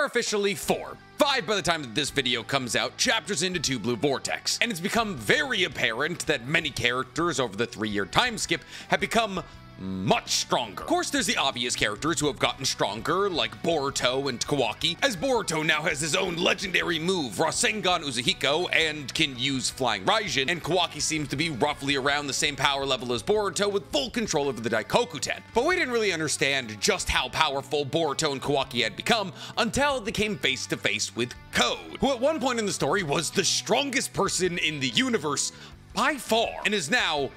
are officially four. Five by the time that this video comes out, chapters into 2 Blue Vortex, and it's become very apparent that many characters over the three year time skip have become much stronger. Of course, there's the obvious characters who have gotten stronger, like Boruto and Kawaki, as Boruto now has his own legendary move, Rasengan Uzuhiko, and can use Flying Raijin, and Kawaki seems to be roughly around the same power level as Boruto with full control over the Daikokuten. But we didn't really understand just how powerful Boruto and Kawaki had become until they came face to face with Code, who at one point in the story was the strongest person in the universe by far, and is now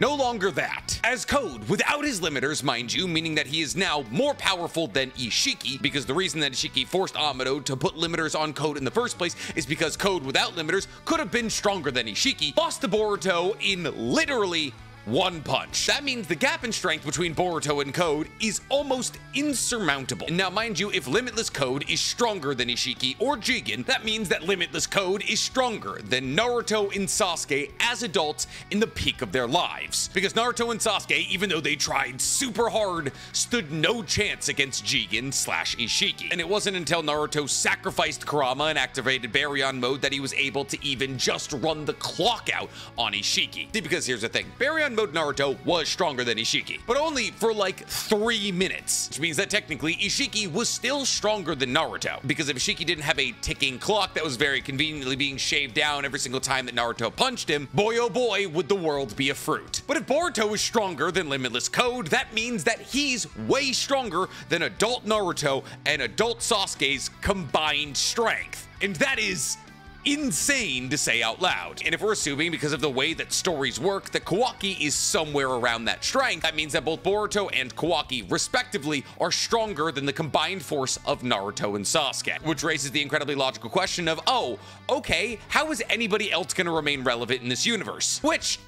no longer that. As Code, without his limiters, mind you, meaning that he is now more powerful than Ishiki, because the reason that Ishiki forced Amado to put limiters on Code in the first place is because Code without limiters could have been stronger than Ishiki, lost to Boruto in literally one punch. That means the gap in strength between Boruto and Code is almost insurmountable. Now, mind you, if Limitless Code is stronger than Ishiki or Jigen, that means that Limitless Code is stronger than Naruto and Sasuke as adults in the peak of their lives. Because Naruto and Sasuke, even though they tried super hard, stood no chance against Jigen slash Ishiki. And it wasn't until Naruto sacrificed Kurama and activated Baryon mode that he was able to even just run the clock out on Ishiki. See, because here's the thing, Baryon mode Naruto was stronger than Ishiki, but only for like three minutes, which means that technically Ishiki was still stronger than Naruto, because if Ishiki didn't have a ticking clock that was very conveniently being shaved down every single time that Naruto punched him, boy oh boy would the world be a fruit. But if Boruto is stronger than Limitless Code, that means that he's way stronger than adult Naruto and adult Sasuke's combined strength. And that is insane to say out loud. And if we're assuming because of the way that stories work that Kawaki is somewhere around that strength, that means that both Boruto and Kawaki respectively are stronger than the combined force of Naruto and Sasuke, which raises the incredibly logical question of, oh, okay, how is anybody else going to remain relevant in this universe? Which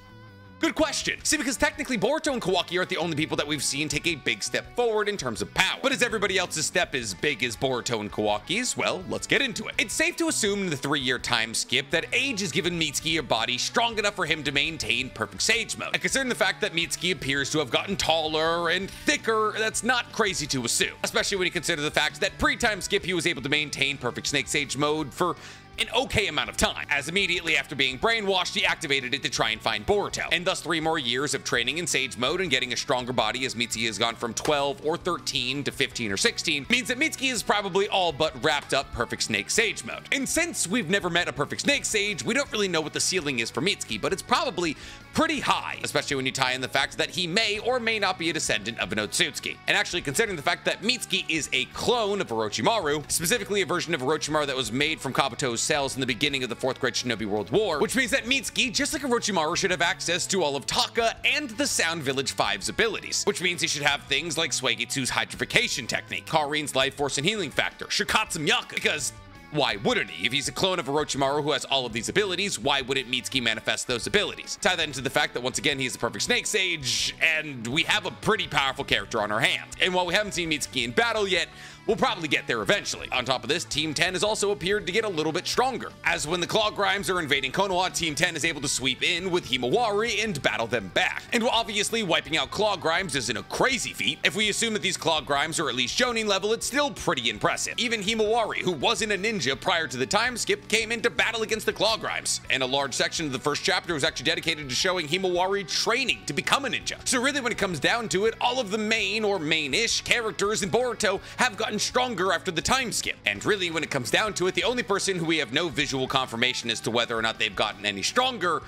Good question. See, because technically Boruto and Kawaki aren't the only people that we've seen take a big step forward in terms of power. But is everybody else's step as big as Boruto and Kawaki's? Well, let's get into it. It's safe to assume in the three-year time skip that age has given Mitsuki a body strong enough for him to maintain perfect sage mode. And considering the fact that Mitsuki appears to have gotten taller and thicker, that's not crazy to assume. Especially when you consider the fact that pre-time skip he was able to maintain perfect snake sage mode for an okay amount of time, as immediately after being brainwashed, he activated it to try and find Boruto. And thus three more years of training in Sage mode and getting a stronger body as Mitsuki has gone from 12 or 13 to 15 or 16 means that Mitsuki is probably all but wrapped up Perfect Snake Sage mode. And since we've never met a Perfect Snake Sage, we don't really know what the ceiling is for Mitsuki, but it's probably pretty high, especially when you tie in the fact that he may or may not be a descendant of an Otsutsuki. And actually considering the fact that Mitsuki is a clone of Orochimaru, specifically a version of Orochimaru that was made from Kabuto's cells in the beginning of the Fourth Great Shinobi World War, which means that Mitsuki, just like Orochimaru, should have access to all of Taka and the Sound Village 5's abilities, which means he should have things like Suigetsu's hydrification technique, Karin's life force and healing factor, Shikotsumyaku, because why wouldn't he? If he's a clone of Orochimaru who has all of these abilities, why wouldn't Mitsuki manifest those abilities? Tie that into the fact that once again, he's the perfect Snake Sage, and we have a pretty powerful character on our hands. And while we haven't seen Mitsuki in battle yet, We'll probably get there eventually. On top of this, Team 10 has also appeared to get a little bit stronger, as when the Claw Grimes are invading Konoha, Team 10 is able to sweep in with Himawari and battle them back. And while obviously wiping out Claw Grimes isn't a crazy feat, if we assume that these Claw Grimes are at least Jonin level, it's still pretty impressive. Even Himawari, who wasn't a ninja prior to the time skip, came into battle against the Claw Grimes, and a large section of the first chapter was actually dedicated to showing Himawari training to become a ninja. So really when it comes down to it, all of the main or main-ish characters in Boruto have gotten stronger after the time skip. And really, when it comes down to it, the only person who we have no visual confirmation as to whether or not they've gotten any stronger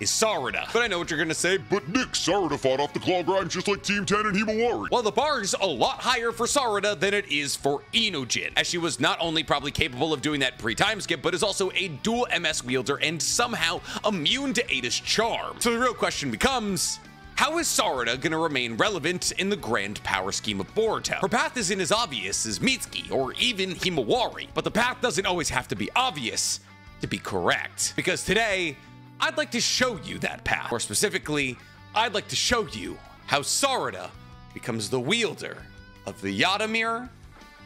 is Sarada. But I know what you're gonna say. But Nick, Sarada fought off the Claw Grimes just like Team 10 and Himawari. Well, the bar is a lot higher for Sarada than it is for Inojin, as she was not only probably capable of doing that pre-time skip, but is also a dual MS wielder and somehow immune to Ada's charm. So the real question becomes, how is Sarada gonna remain relevant in the grand power scheme of Boruto? Her path isn't as obvious as Mitsuki or even Himawari, but the path doesn't always have to be obvious to be correct. Because today, I'd like to show you that path. More specifically, I'd like to show you how Sarada becomes the wielder of the Yata Mirror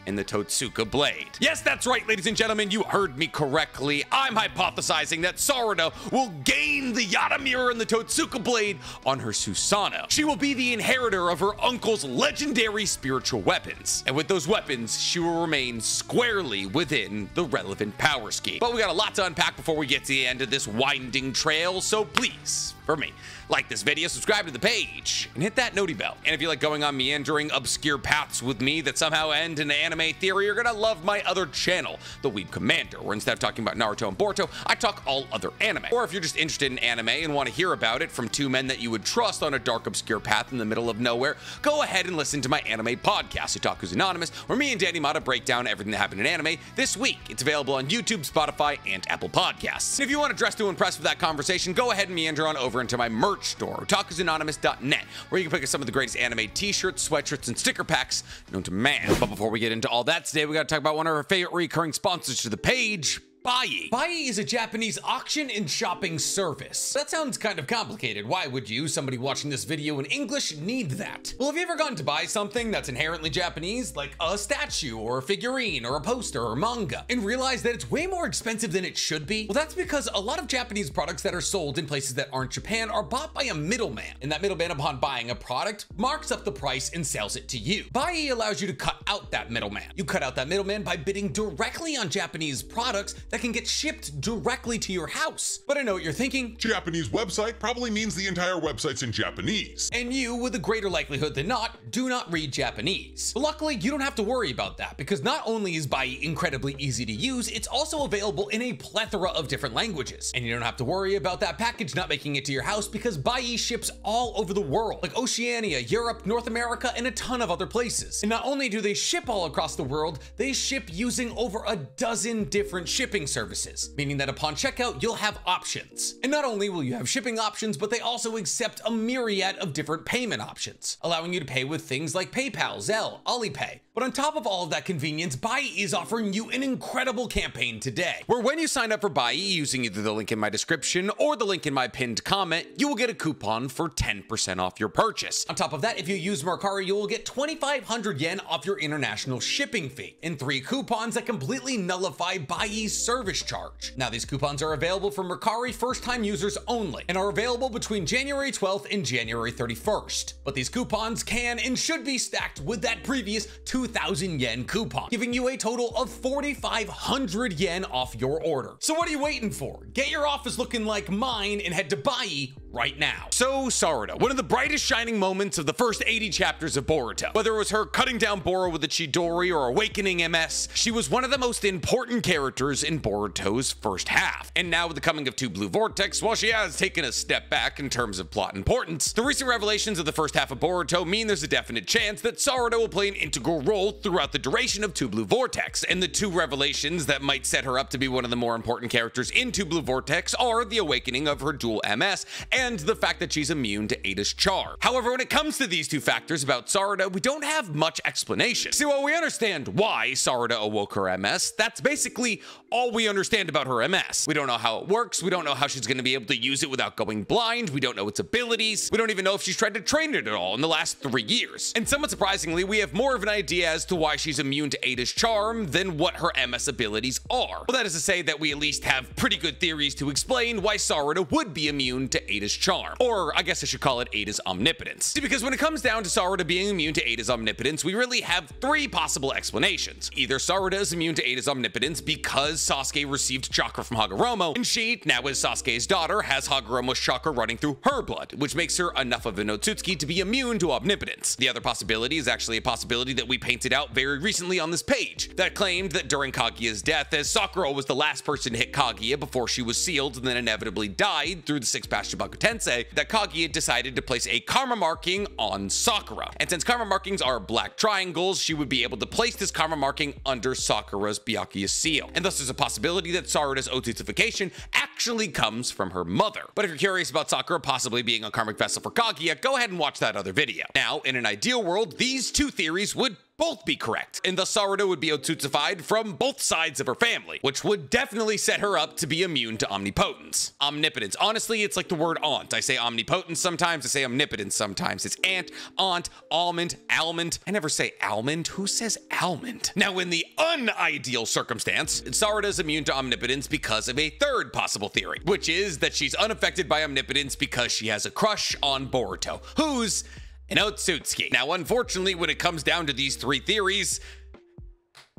in the Totsuka blade. Yes, that's right, ladies and gentlemen, you heard me correctly. I'm hypothesizing that Sarada will gain the Yata Mirror and the Totsuka blade on her Susanoo. She will be the inheritor of her uncle's legendary spiritual weapons. And with those weapons, she will remain squarely within the relevant power scheme. But we got a lot to unpack before we get to the end of this winding trail, so please, for me, like this video, subscribe to the page, and hit that noti bell. And if you like going on meandering obscure paths with me that somehow end in anime theory, you're gonna love my other channel, The Weeb Commander, where instead of talking about Naruto and Boruto, I talk all other anime. Or if you're just interested in anime and want to hear about it from two men that you would trust on a dark, obscure path in the middle of nowhere, go ahead and listen to my anime podcast, Otaku's Anonymous, where me and Danny Mata break down everything that happened in anime this week. It's available on YouTube, Spotify, and Apple Podcasts. And if you want to dress to impress with that conversation, go ahead and meander on over into my merch store, otakusanonymous.net, where you can pick up some of the greatest anime t-shirts, sweatshirts, and sticker packs known to man. But before we get into all that. Today, we got to talk about one of our favorite recurring sponsors to the page, Buyee. Buyee is a Japanese auction and shopping service. That sounds kind of complicated. Why would you, somebody watching this video in English, need that? Well, have you ever gone to buy something that's inherently Japanese, like a statue or a figurine or a poster or manga, and realize that it's way more expensive than it should be? Well, that's because a lot of Japanese products that are sold in places that aren't Japan are bought by a middleman, and that middleman, upon buying a product, marks up the price and sells it to you. Buyee allows you to cut out that middleman. You cut out that middleman by bidding directly on Japanese products that can get shipped directly to your house. But I know what you're thinking. Japanese website probably means the entire website's in Japanese. And you, with a greater likelihood than not, do not read Japanese. But luckily, you don't have to worry about that because not only is Buyee incredibly easy to use, it's also available in a plethora of different languages. And you don't have to worry about that package not making it to your house because Buyee ships all over the world, like Oceania, Europe, North America, and a ton of other places. And not only do they ship all across the world, they ship using over a dozen different shipping services, meaning that upon checkout, you'll have options. And not only will you have shipping options, but they also accept a myriad of different payment options, allowing you to pay with things like PayPal, Zelle, Alipay. But on top of all of that convenience, Buyee is offering you an incredible campaign today, where when you sign up for Buyee using either the link in my description or the link in my pinned comment, you will get a coupon for 10% off your purchase. On top of that, if you use Mercari, you will get 2,500 yen off your international shipping fee, and three coupons that completely nullify Buyee's service charge. Now, these coupons are available for Mercari first-time users only, and are available between January 12th and January 31st. But these coupons can and should be stacked with that previous 2,000 yen coupon, giving you a total of 4,500 yen off your order. So what are you waiting for? Get your office looking like mine and head to Buyee right now. So Sarada, one of the brightest shining moments of the first 80 chapters of Boruto. Whether it was her cutting down Boro with the Chidori or awakening MS, she was one of the most important characters in Boruto's first half. And now with the coming of Two Blue Vortex, while she has taken a step back in terms of plot importance, the recent revelations of the first half of Boruto mean there's a definite chance that Sarada will play an integral role throughout the duration of Two Blue Vortex. And the two revelations that might set her up to be one of the more important characters in Two Blue Vortex are the awakening of her dual MS and the fact that she's immune to Ada's char. However, when it comes to these two factors about Sarada, we don't have much explanation. See, while we understand why Sarada awoke her MS, that's basically all we understand about her MS. We don't know how it works, we don't know how she's going to be able to use it without going blind, we don't know its abilities, we don't even know if she's tried to train it at all in the last three years. And somewhat surprisingly, we have more of an idea as to why she's immune to Ada's charm than what her MS abilities are. Well, that is to say that we at least have pretty good theories to explain why Sarada would be immune to Ada's charm. Or I guess I should call it Ada's omnipotence. See, because when it comes down to Sarada being immune to Ada's omnipotence, we really have three possible explanations. Either Sarada is immune to Ada's omnipotence because Sasuke received chakra from Hagoromo, and she, now as Sasuke's daughter, has Hagoromo's chakra running through her blood, which makes her enough of an Otsutsuki to be immune to omnipotence. The other possibility is actually a possibility that we painted out very recently on this page, that claimed that during Kaguya's death, as Sakura was the last person to hit Kaguya before she was sealed and then inevitably died through the Six Path Chibaku Tensei, that Kaguya decided to place a karma marking on Sakura. And since karma markings are black triangles, she would be able to place this karma marking under Sakura's Byakuya seal. And thus there's a possibility that Sarada's Otsutsufication actually comes from her mother. But if you're curious about Sakura possibly being a karmic vessel for Kaguya, go ahead and watch that other video. Now, in an ideal world, these two theories would both be correct, and thus Sarada would be Otsutsufied from both sides of her family, which would definitely set her up to be immune to omnipotence. Omnipotence. Honestly, it's like the word aunt. I say omnipotence sometimes, I say omnipotence sometimes. It's aunt, aunt, almond, almond. I never say almond. Who says almond? Now, in the unideal circumstance, Sarada is immune to omnipotence because of a third possible theory, which is that she's unaffected by omnipotence because she has a crush on Boruto, who's an Otsutsuki. Now, unfortunately, when it comes down to these three theories,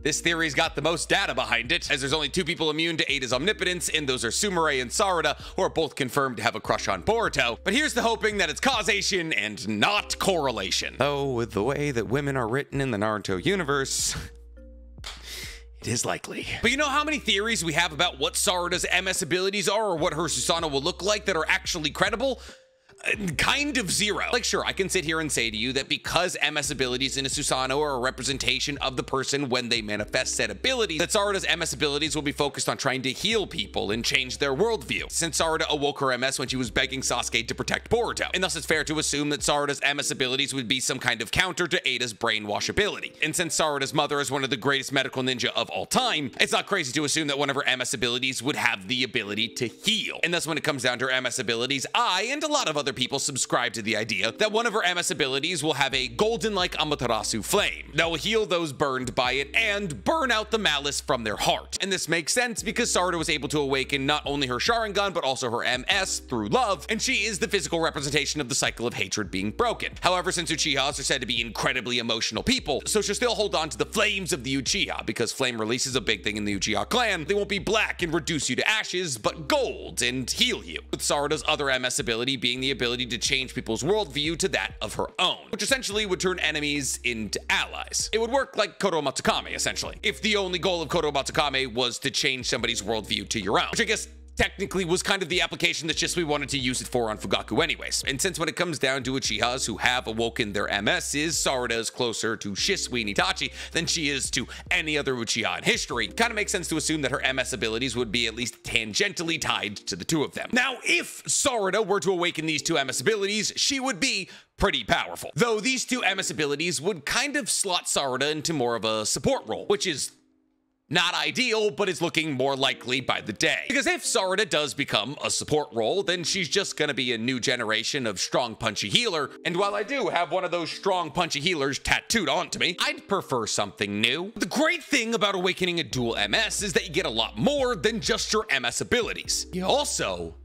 this theory's got the most data behind it, as there's only two people immune to Ada's omnipotence, and those are Sumire and Sarada, who are both confirmed to have a crush on Boruto. But here's the hoping that it's causation and not correlation. Though, with the way that women are written in the Naruto universe, it is likely. But you know how many theories we have about what Sarada's MS abilities are or what her Susanoo will look like that are actually credible? Kind of zero. Like, sure, I can sit here and say to you that because MS abilities in a Susanoo are a representation of the person when they manifest said ability, that Sarada's MS abilities will be focused on trying to heal people and change their worldview, since Sarada awoke her MS when she was begging Sasuke to protect Boruto. And thus it's fair to assume that Sarada's MS abilities would be some kind of counter to Ada's brainwash ability. And since Sarada's mother is one of the greatest medical ninja of all time, it's not crazy to assume that one of her MS abilities would have the ability to heal. And thus when it comes down to her MS abilities, I and a lot of other people subscribe to the idea that one of her MS abilities will have a golden-like Amaterasu flame that will heal those burned by it and burn out the malice from their heart. And this makes sense because Sarada was able to awaken not only her Sharingan but also her MS through love, and she is the physical representation of the cycle of hatred being broken. However, since Uchihas are said to be incredibly emotional people, so she'll still hold on to the flames of the Uchiha because flame release is a big thing in the Uchiha clan. They won't be black and reduce you to ashes, but gold and heal you. With Sarada's other MS ability being the ability to change people's worldview to that of her own, which essentially would turn enemies into allies. It would work like Kotoamatsukami, essentially, if the only goal of Kotoamatsukami was to change somebody's worldview to your own, which I guess technically was kind of the application that Shisui wanted to use it for on Fugaku anyways. And since when it comes down to Uchihas who have awoken their MSs, Sarada is closer to Shisui and Itachi than she is to any other Uchiha in history, kind of makes sense to assume that her MS abilities would be at least tangentially tied to the two of them. Now, if Sarada were to awaken these two MS abilities, she would be pretty powerful. Though these two MS abilities would kind of slot Sarada into more of a support role, which is not ideal, but is looking more likely by the day. Because if Sarada does become a support role, then she's just gonna be a new generation of strong punchy healer. And while I do have one of those strong punchy healers tattooed onto me, I'd prefer something new. The great thing about awakening a dual MS is that you get a lot more than just your MS abilities. You also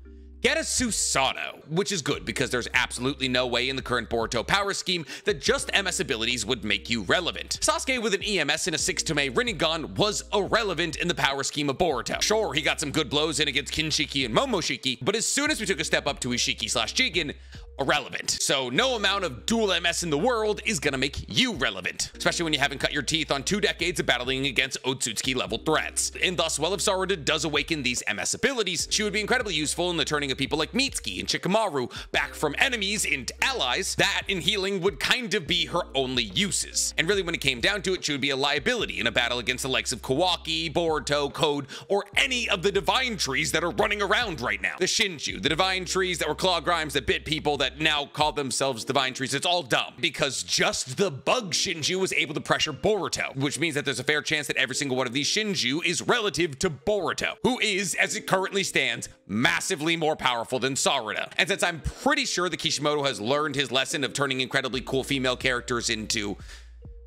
Get a Susano, which is good because there's absolutely no way in the current Boruto power scheme that just MS abilities would make you relevant. Sasuke with an EMS and a 6-Tomoe Rinnegan was irrelevant in the power scheme of Boruto. Sure, he got some good blows in against Kinshiki and Momoshiki, but as soon as we took a step up to Ishiki slash Jigen, irrelevant. So no amount of dual MS in the world is gonna make you relevant, especially when you haven't cut your teeth on two decades of battling against Otsutsuki level threats. And thus, well, if Sarada does awaken these MS abilities, she would be incredibly useful in the turning of people like Mitsuki and Shikamaru back from enemies into allies. That in healing would kind of be her only uses. And really when it came down to it, she would be a liability in a battle against the likes of Kawaki, Boruto, Code, or any of the divine trees that are running around right now. The Shinju, the divine trees that were claw grimes that bit people that now call themselves divine trees. It's all dumb because just the bug Shinju was able to pressure Boruto, which means that there's a fair chance that every single one of these Shinju is relative to Boruto, who is, as it currently stands, massively more powerful than Sarada. And since I'm pretty sure that Kishimoto has learned his lesson of turning incredibly cool female characters into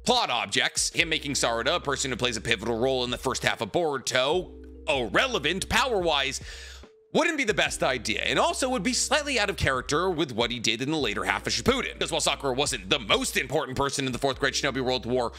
plot objects, him making Sarada a person who plays a pivotal role in the first half of Boruto, irrelevant power-wise, wouldn't be the best idea, and also would be slightly out of character with what he did in the later half of Shippuden. Because while Sakura wasn't the most important person in the Fourth Great Shinobi World War,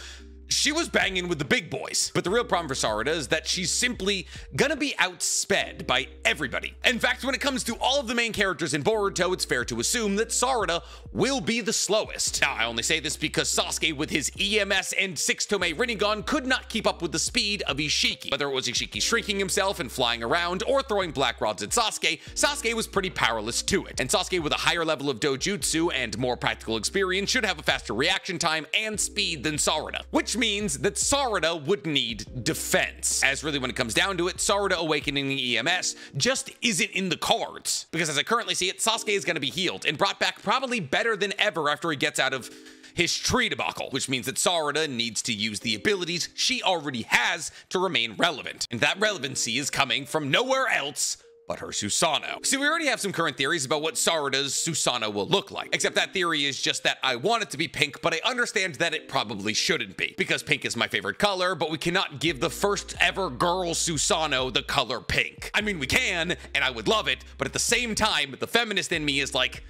she was banging with the big boys. But the real problem for Sarada is that she's simply gonna be outsped by everybody. In fact, when it comes to all of the main characters in Boruto, it's fair to assume that Sarada will be the slowest. Now, I only say this because Sasuke with his EMS and 6-Tomoe Rinnegan could not keep up with the speed of Ishiki. Whether it was Ishiki shrinking himself and flying around or throwing black rods at Sasuke, Sasuke was pretty powerless to it. And Sasuke with a higher level of dojutsu and more practical experience should have a faster reaction time and speed than Sarada, which means that Sarada would need defense. As really when it comes down to it, Sarada awakening the EMS just isn't in the cards. Because as I currently see it, Sasuke is going to be healed and brought back probably better than ever after he gets out of his tree debacle, which means that Sarada needs to use the abilities she already has to remain relevant. And that relevancy is coming from nowhere else but her Susano. See, we already have some current theories about what Sarada's Susano will look like, except that theory is just that I want it to be pink, but I understand that it probably shouldn't be, because pink is my favorite color, but we cannot give the first ever girl Susano the color pink. I mean, we can, and I would love it, but at the same time, the feminist in me is like,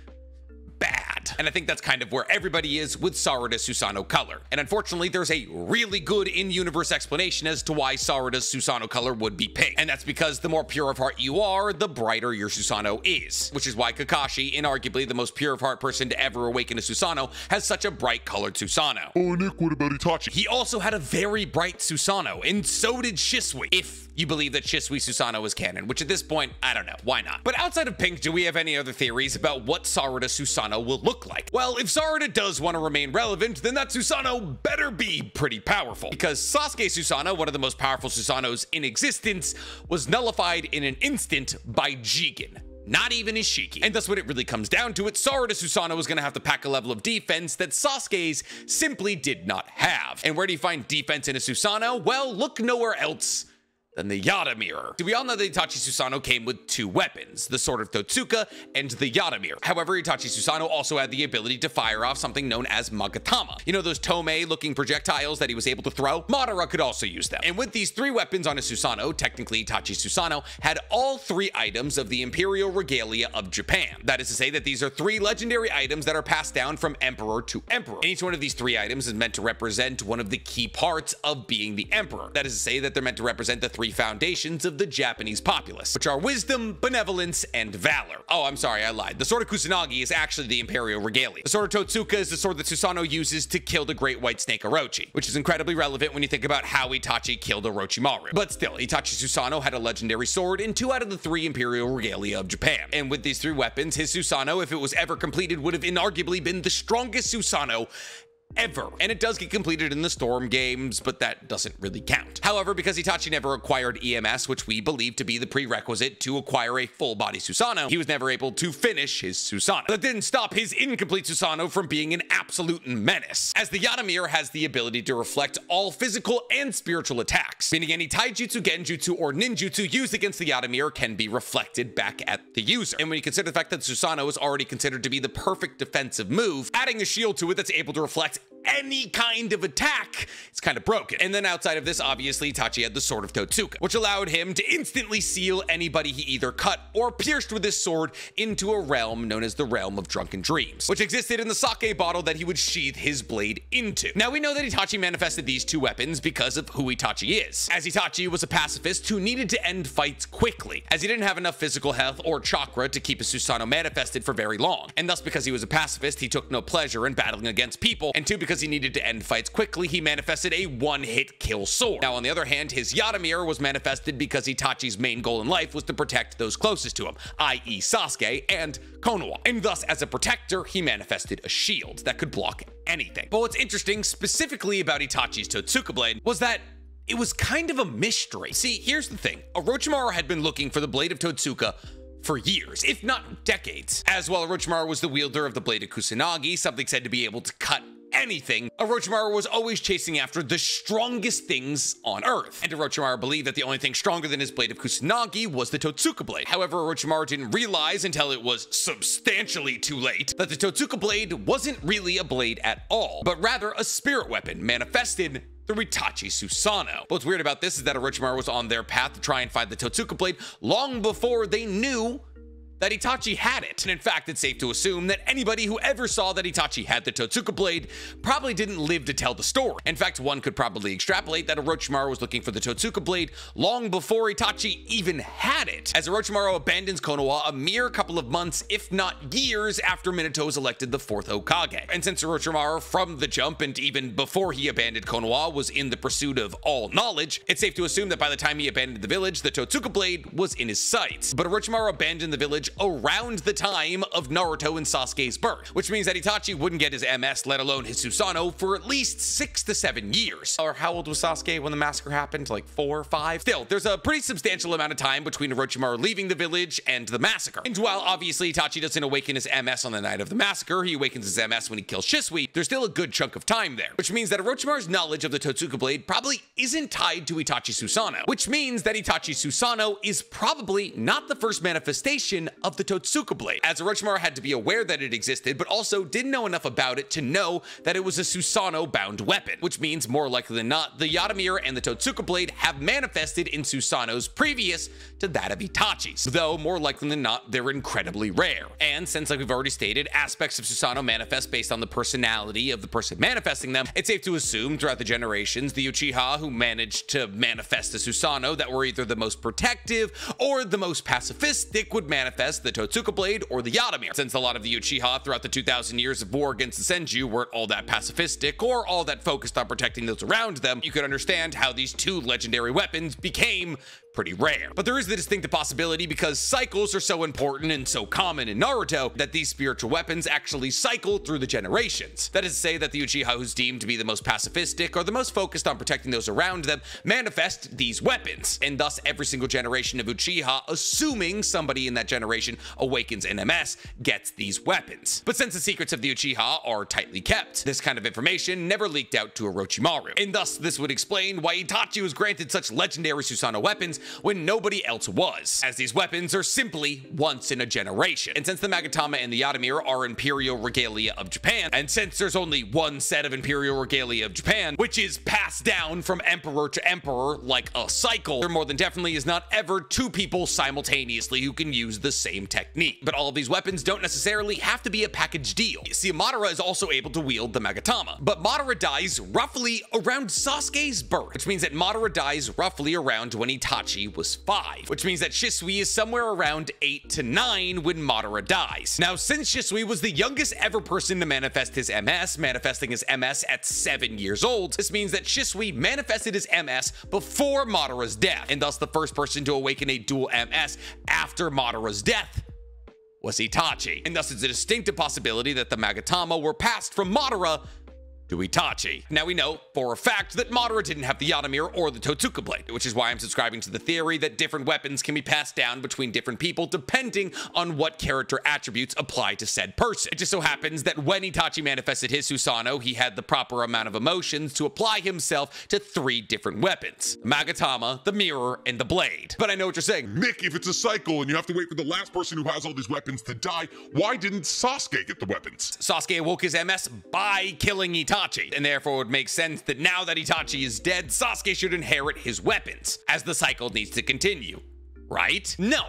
bad. And I think that's kind of where everybody is with Sarada Susano color. And unfortunately, there's a really good in-universe explanation as to why Sarada's Susano color would be pink. And that's because the more pure of heart you are, the brighter your Susano is. Which is why Kakashi, inarguably the most pure of heart person to ever awaken a Susano, has such a bright colored Susano. Oh, Nick, what about Itachi? He also had a very bright Susano, and so did Shisui. If you believe that Shisui Susano is canon, which at this point, I don't know, why not? But outside of Pink, do we have any other theories about what Sarada Susano will look like? Well, if Sarada does want to remain relevant, then that Susano better be pretty powerful. Because Sasuke Susano, one of the most powerful Susanos in existence, was nullified in an instant by Jigen not even Ishiki. And thus when it really comes down to. It Sarada Susano was going to have to pack a level of defense that Sasuke's simply did not have. And where do you find defense in a Susano? Well, look nowhere else than the Yata Mirror. So we all know that Itachi Susano came with two weapons, the Sword of Totsuka and the Yata Mirror. However, Itachi Susano also had the ability to fire off something known as Magatama. You know those Tomoe-looking projectiles that he was able to throw? Madara could also use them. And with these three weapons on a Susano, technically Itachi Susano had all three items of the Imperial Regalia of Japan. That is to say that these are three legendary items that are passed down from emperor to emperor. And each one of these three items is meant to represent one of the key parts of being the emperor. That is to say that they're meant to represent the three three foundations of the Japanese populace, which are wisdom, benevolence, and valor. Oh, I'm sorry, I lied. The Sword of Kusanagi is actually the Imperial Regalia. The Sword of Totsuka is the sword that Susano uses to kill the Great White Snake Orochi, which is incredibly relevant when you think about how Itachi killed Orochimaru. But still, Itachi Susano had a legendary sword in two out of the three Imperial Regalia of Japan. And with these three weapons, his Susano, if it was ever completed, would have inarguably been the strongest Susano ever. And it does get completed in the Storm games, but that doesn't really count. However, because Itachi never acquired EMS, which we believe to be the prerequisite to acquire a full body Susano, he was never able to finish his Susano. That didn't stop his incomplete Susano from being an absolute menace, as the Yata has the ability to reflect all physical and spiritual attacks, meaning any taijutsu, genjutsu, or ninjutsu used against the Yata can be reflected back at the user. And when you consider the fact that Susano is already considered to be the perfect defensive move, adding a shield to it that's able to reflect any kind of attack, it's kind of broken. And then outside of this, obviously, Itachi had the Sword of Totsuka, which allowed him to instantly seal anybody he either cut or pierced with his sword into a realm known as the Realm of Drunken Dreams, which existed in the sake bottle that he would sheathe his blade into. Now, we know that Itachi manifested these two weapons because of who Itachi is, as Itachi was a pacifist who needed to end fights quickly, as he didn't have enough physical health or chakra to keep his Susanoo manifested for very long, and thus because he was a pacifist, he took no pleasure in battling against people, and to because he needed to end fights quickly, he manifested a one-hit kill sword. Now, on the other hand, his Yatamir was manifested because Itachi's main goal in life was to protect those closest to him, i.e. Sasuke and Konoha, and thus, as a protector, he manifested a shield that could block anything. But what's interesting specifically about Itachi's Totsuka Blade was that it was kind of a mystery. See, here's the thing. Orochimaru had been looking for the Blade of Totsuka for years, if not decades. As well, Orochimaru was the wielder of the Blade of Kusanagi, something said to be able to cut anything, Orochimaru was always chasing after the strongest things on Earth. And Orochimaru believed that the only thing stronger than his blade of Kusanagi was the Totsuka blade. However, Orochimaru didn't realize until it was substantially too late that the Totsuka blade wasn't really a blade at all, but rather a spirit weapon manifested through Itachi Susano. What's weird about this is that Orochimaru was on their path to try and find the Totsuka blade long before they knew that Itachi had it. And in fact, it's safe to assume that anybody who ever saw that Itachi had the Totsuka blade probably didn't live to tell the story. In fact, one could probably extrapolate that Orochimaru was looking for the Totsuka blade long before Itachi even had it, as Orochimaru abandons Konoha a mere couple of months, if not years, after Minato elected the fourth Hokage. And since Orochimaru, from the jump and even before he abandoned Konoha, was in the pursuit of all knowledge, it's safe to assume that by the time he abandoned the village, the Totsuka blade was in his sights. But Orochimaru abandoned the village around the time of Naruto and Sasuke's birth, which means that Itachi wouldn't get his MS, let alone his Susanoo, for at least six to seven years. Or how old was Sasuke when the massacre happened? Like four or five? Still, there's a pretty substantial amount of time between Orochimaru leaving the village and the massacre. And while obviously Itachi doesn't awaken his MS on the night of the massacre, he awakens his MS when he kills Shisui, there's still a good chunk of time there, which means that Orochimaru's knowledge of the Totsuka blade probably isn't tied to Itachi Susanoo, which means that Itachi Susanoo is probably not the first manifestation of the Totsuka blade, as Orochimaru had to be aware that it existed, but also didn't know enough about it to know that it was a Susanoo bound weapon, which means more likely than not, the Yata and the Totsuka blade have manifested in Susanoos previous to that of Itachi's, though more likely than not, they're incredibly rare. And since, like we've already stated, aspects of Susanoo manifest based on the personality of the person manifesting them, it's safe to assume throughout the generations, the Uchiha who managed to manifest a Susanoo that were either the most protective or the most pacifistic would manifest the Totsuka blade or the Yatamir. Since a lot of the Uchiha throughout the 2000 years of war against the Senju weren't all that pacifistic or all that focused on protecting those around them, you could understand how these two legendary weapons became pretty rare. But there is the distinct possibility because cycles are so important and so common in Naruto that these spiritual weapons actually cycle through the generations. That is to say that the Uchiha who's deemed to be the most pacifistic or the most focused on protecting those around them manifest these weapons, and thus every single generation of Uchiha, assuming somebody in that generation awakens an MS, gets these weapons. But since the secrets of the Uchiha are tightly kept, this kind of information never leaked out to Orochimaru, and thus this would explain why Itachi was granted such legendary Susanoo weapons when nobody else was, as these weapons are simply once in a generation. And since the Magatama and the Yatamir are imperial regalia of Japan, and since there's only one set of imperial regalia of Japan, which is passed down from emperor to emperor like a cycle, there more than definitely is not ever two people simultaneously who can use the same technique. But all of these weapons don't necessarily have to be a package deal. See, Madara is also able to wield the Magatama, but Madara dies roughly around Sasuke's birth, which means that Madara dies roughly around when Itachi was 5, which means that Shisui is somewhere around 8 to 9 when Madara dies. Now, since Shisui was the youngest ever person to manifest his MS, manifesting his MS at 7 years old, this means that Shisui manifested his MS before Madara's death, and thus the first person to awaken a dual MS after Madara's death was Itachi. And thus it's a distinctive possibility that the Magatama were passed from Madara to Itachi. Now we know for a fact that Madara didn't have the Yatamir or the Totsuka blade, which is why I'm subscribing to the theory that different weapons can be passed down between different people depending on what character attributes apply to said person. It just so happens that when Itachi manifested his Susanoo, he had the proper amount of emotions to apply himself to three different weapons. The Magatama, the Mirror, and the Blade. But I know what you're saying. Nick, if it's a cycle and you have to wait for the last person who has all these weapons to die, why didn't Sasuke get the weapons? Sasuke awoke his MS by killing Itachi. Itachi, and therefore it would make sense that now that Itachi is dead, Sasuke should inherit his weapons, as the cycle needs to continue. Right? No.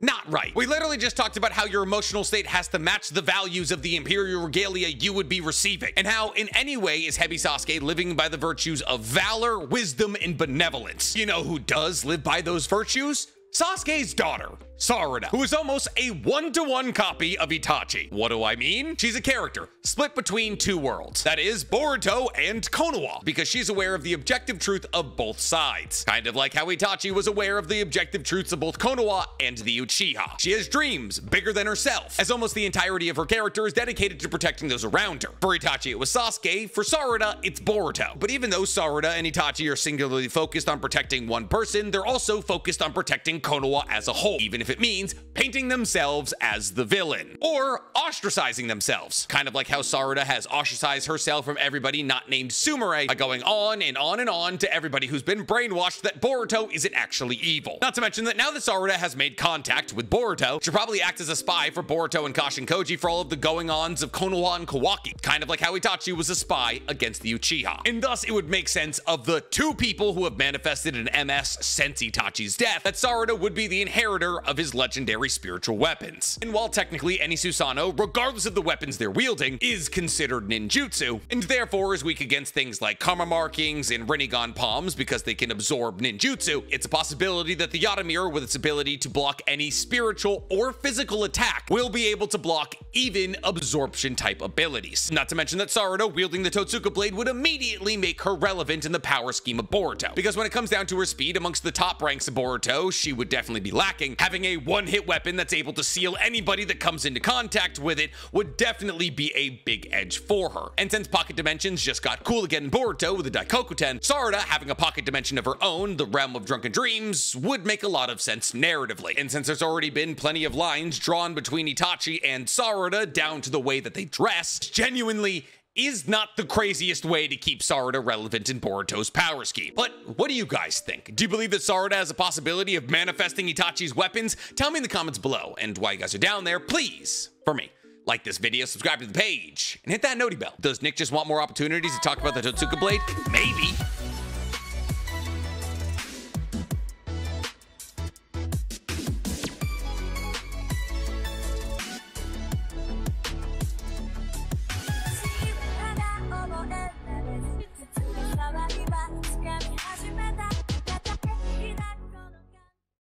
Not right. We literally just talked about how your emotional state has to match the values of the Imperial Regalia you would be receiving, and how in any way is Heavy Sasuke living by the virtues of valor, wisdom, and benevolence. You know who does live by those virtues? Sasuke's daughter, Sarada, who is almost a one-to-one copy of Itachi. What do I mean? She's a character split between two worlds, that is Boruto and Konoha, because she's aware of the objective truth of both sides. Kind of like how Itachi was aware of the objective truths of both Konoha and the Uchiha. She has dreams bigger than herself, as almost the entirety of her character is dedicated to protecting those around her. For Itachi, it was Sasuke. For Sarada, it's Boruto. But even though Sarada and Itachi are singularly focused on protecting one person, they're also focused on protecting Konoha as a whole, even if it means painting themselves as the villain or ostracizing themselves. Kind of like how Sarada has ostracized herself from everybody not named Sumire by going on and on and on to everybody who's been brainwashed that Boruto isn't actually evil. Not to mention that now that Sarada has made contact with Boruto, she'll probably act as a spy for Boruto and Kashin Koji for all of the going-ons of Konoha and Kawaki, kind of like how Itachi was a spy against the Uchiha. And thus it would make sense of the two people who have manifested an MS since Itachi's death, that Sarada would be the inheritor of his legendary spiritual weapons. And while technically any Susanoo, regardless of the weapons they're wielding, is considered ninjutsu, and therefore is weak against things like karma markings and Rinnegan palms because they can absorb ninjutsu, it's a possibility that the Yatamir, with its ability to block any spiritual or physical attack, will be able to block even absorption type abilities. Not to mention that Sarada wielding the Totsuka blade would immediately make her relevant in the power scheme of Boruto, because when it comes down to her speed amongst the top ranks of Boruto, she would definitely be lacking, having having a one-hit weapon that's able to seal anybody that comes into contact with it would definitely be a big edge for her. And since Pocket Dimensions just got cool again in Boruto with the Daikokuten, Sarada having a pocket dimension of her own, the Realm of Drunken Dreams, would make a lot of sense narratively. And since there's already been plenty of lines drawn between Itachi and Sarada down to the way that they dressed, genuinely is not the craziest way to keep Sarada relevant in Boruto's power scheme. But what do you guys think? Do you believe that Sarada has a possibility of manifesting Itachi's weapons? Tell me in the comments below. And while you guys are down there, please, for me, like this video, subscribe to the page, and hit that noti bell. Does Nick just want more opportunities to talk about the Totsuka Blade? Maybe.